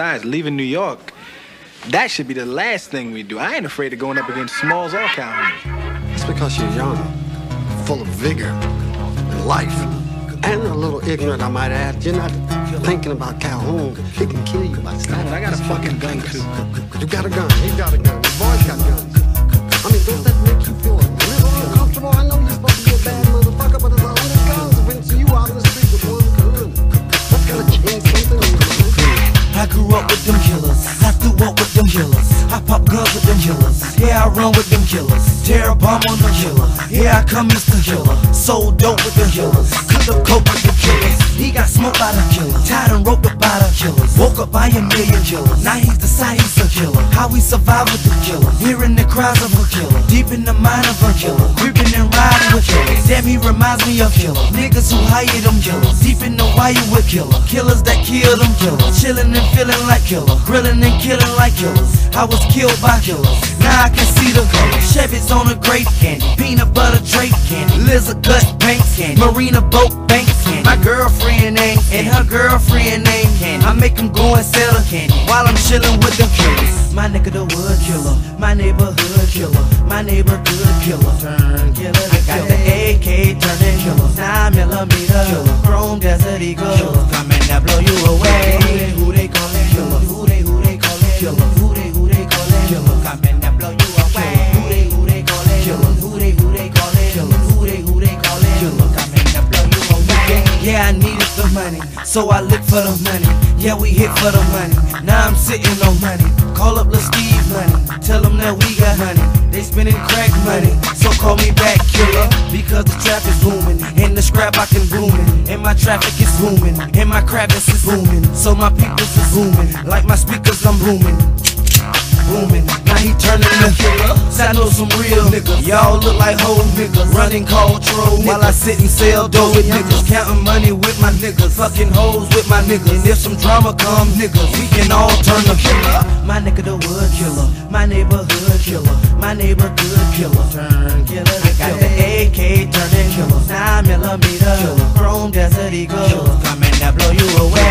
Besides, leaving New York, that should be the last thing we do. I ain't afraid of going up against Smalls or Calhoun. It's because you're young, full of vigor and life, and a little ignorant, I might add. You're not thinking about Calhoun. He can kill you by. I got a fucking gun, too. You got a gun. He got a gun. The boys got pop guns with them killers. Yeah, I run with them killers. Tear a bomb on the killer. Yeah, I come Mr. Killer. So dope with the killers. Cut the coke with the killers. He got smoked by the killer. Tied and roped up by the killers. Woke up by a million killers. Now he's decided he's a killer. How we survive with the killer. Hearing the cries of a killer. Deep in the mind of a killer. Creeping and riding with killers. Damn, he reminds me of killer. Niggas who hire them killers. Deep in the wire with killer. Killers that kill them killers. Chilling and feeling like killer. Grilling and killing like killers. I was killed by killers. Now I can see the color. Chevy's on a grape candy. Peanut butter Drake candy. Lizard gut bank candy. Marina boat bank candy. My girlfriend ain't and her girlfriend ain't candy. I make them go and sell the candy while I'm chilling with them killers. My nigga the wood killer. My neighborhood killer. My neighborhood killer. Turn killer. I got so I look for the money. Yeah, we hit for the money. Now I'm sitting on money. Call up Lil Steve money. Tell them that we got money. They spending crack money, so call me back killer. Because the trap is booming, and the scrap I can booming, and my traffic is booming, and my Kravis is booming. So my peoples is booming, like my speakers I'm booming booming. Now he turning the killer. I know some real niggas. Y'all look like whole niggas. Running control while I sit and sell dough with niggas. Counting money with my niggas. Fucking hoes with my niggas. And if some drama come, niggas, we can all turn the killer. My nigga the wood killer. My neighborhood killer. My neighborhood killer. Turn killer. I got the AK turning killer. 9 millimeter. Chrome Desert Eagle. Coming to blow you away.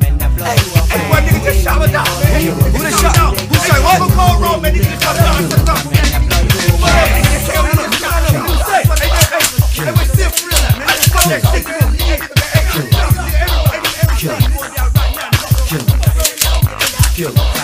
Hey, boy, nigga, just shout it out, man. Who the shot? Who say. Shut it